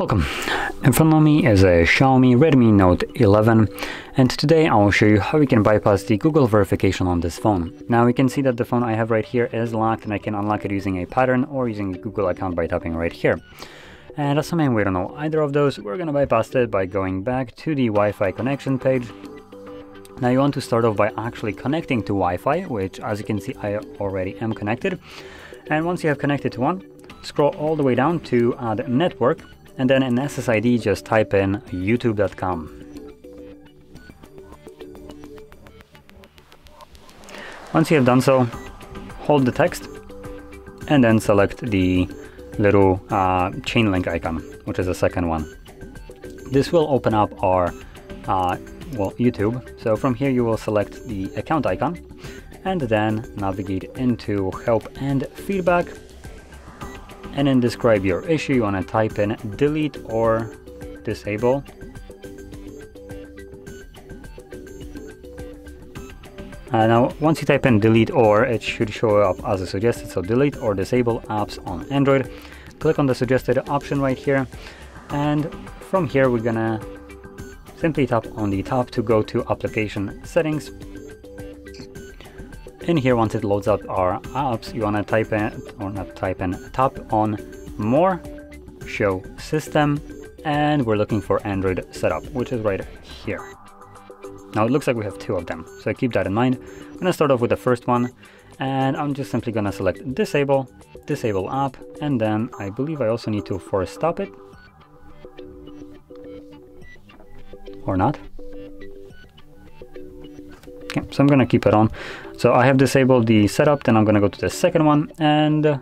Welcome. In front of me is a Xiaomi Redmi Note 11 and today I will show you how we can bypass the Google verification on this phone. Now you can see that the phone I have right here is locked and I can unlock it using a pattern or using Google account by tapping right here. And assuming we don't know either of those, we're gonna bypass it by going back to the Wi-Fi connection page. Now you want to start off by actually connecting to Wi-Fi, which as you can see I already am connected. And once you have connected to one, scroll all the way down to add network and then in SSID just type in youtube.com. Once you have done so, hold the text and then select the little uh, chain link icon, which is the second one. This will open up our uh, well YouTube. So from here you will select the account icon and then navigate into help and feedback and then describe your issue. You want to type in delete or disable. Uh, now, once you type in delete or, it should show up as a suggested. So delete or disable apps on Android. Click on the suggested option right here. And from here, we're gonna simply tap on the top to go to application settings. In here once it loads up our apps you want to type in or not type in tap on more show system and we're looking for android setup which is right here. Now it looks like we have two of them so keep that in mind. I'm to start off with the first one and i'm just simply going to select disable disable app and then i believe i also need to force stop it or not Okay, so I'm gonna keep it on. So I have disabled the setup, then I'm gonna go to the second one and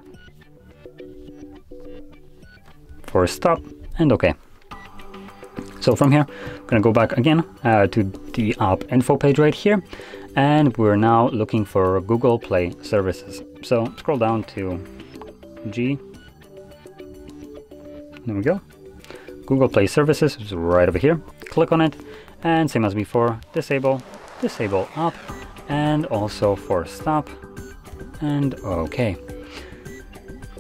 for stop and okay. So from here, I'm gonna go back again uh, to the app info page right here. And we're now looking for Google Play services. So scroll down to G. There we go. Google Play services is right over here. Click on it and same as before, disable disable up and also for stop and okay.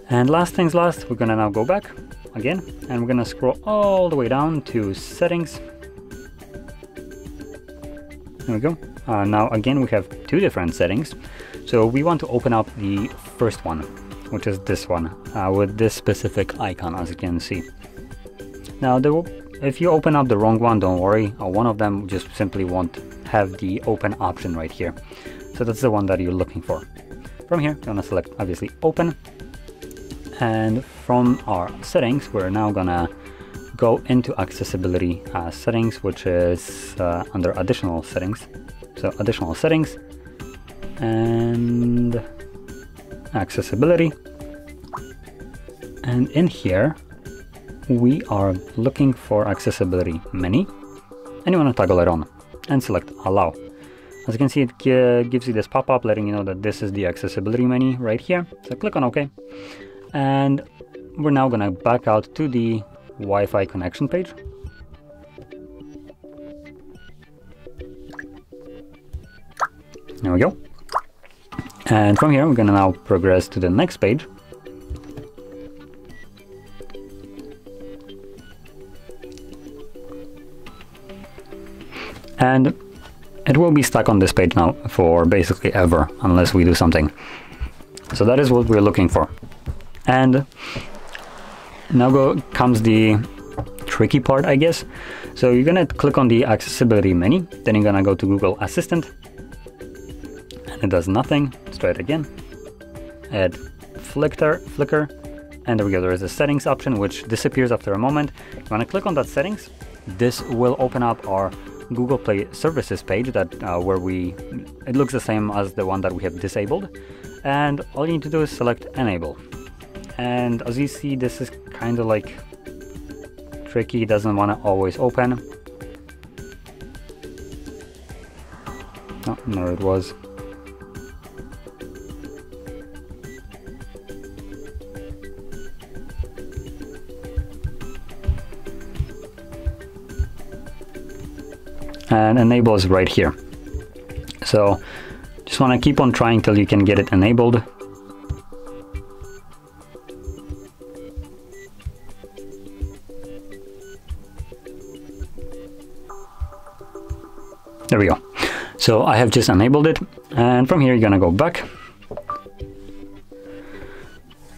And last things last, we're gonna now go back again and we're gonna scroll all the way down to settings. There we go. Uh, now again, we have two different settings. So we want to open up the first one, which is this one uh, with this specific icon, as you can see. Now, if you open up the wrong one, don't worry. Uh, one of them just simply won't have the open option right here. So that's the one that you're looking for. From here, you're gonna select obviously open. And from our settings, we're now gonna go into accessibility uh, settings, which is uh, under additional settings. So additional settings and accessibility. And in here, we are looking for accessibility many and you want to toggle it on and select allow. As you can see, it gives you this pop-up letting you know that this is the accessibility menu right here. So click on OK. And we're now going to back out to the Wi-Fi connection page. There we go. And from here, we're going to now progress to the next page. And it will be stuck on this page now for basically ever unless we do something. So that is what we're looking for. And now go, comes the tricky part, I guess. So you're gonna click on the accessibility menu, then you're gonna go to Google Assistant, and it does nothing. Let's try it again. Add Flickr, Flickr, and there we go. There is a settings option which disappears after a moment. You wanna click on that settings. This will open up our Google Play Services page that uh, where we it looks the same as the one that we have disabled. And all you need to do is select enable. And as you see this is kind of like tricky doesn't want to always open. Oh, no it was and enable is right here. So just just want to keep on trying till you can get it enabled. There we go. So I have just enabled it and from here you're gonna go back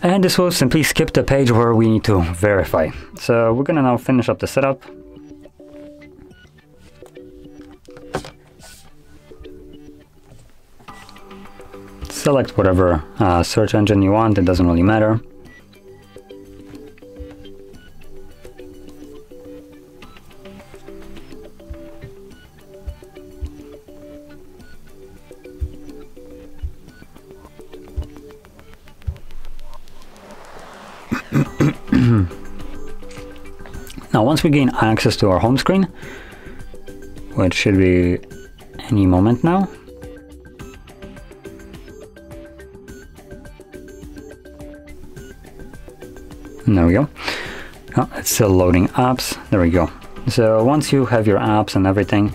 and this will simply skip the page where we need to verify. So we're gonna now finish up the setup. Select whatever uh, search engine you want, it doesn't really matter. now once we gain access to our home screen, which should be any moment now, There we go. Oh, it's still loading apps. There we go. So once you have your apps and everything,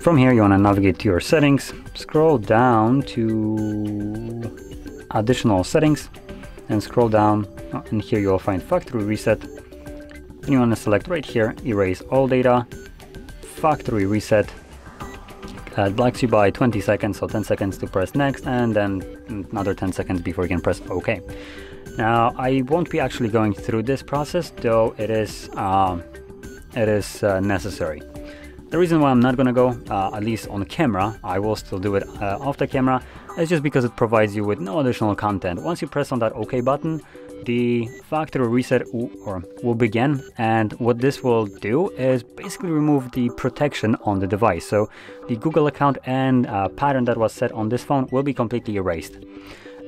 from here you want to navigate to your settings, scroll down to additional settings, and scroll down oh, and here you'll find factory reset and you want to select right here erase all data factory reset It blocks you by 20 seconds so 10 seconds to press next and then another 10 seconds before you can press ok now I won't be actually going through this process though it is uh, it is uh, necessary the reason why I'm not gonna go, uh, at least on camera, I will still do it uh, off the camera, is just because it provides you with no additional content. Once you press on that OK button, the factory reset will begin and what this will do is basically remove the protection on the device. So the Google account and uh, pattern that was set on this phone will be completely erased.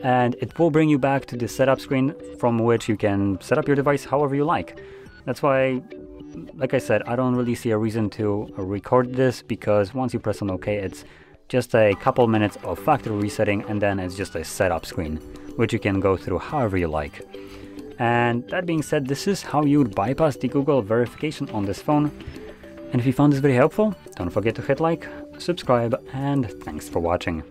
And it will bring you back to the setup screen from which you can set up your device however you like. That's why like I said, I don't really see a reason to record this because once you press on OK, it's just a couple minutes of factory resetting and then it's just a setup screen, which you can go through however you like. And that being said, this is how you would bypass the Google verification on this phone. And if you found this video helpful, don't forget to hit like, subscribe, and thanks for watching.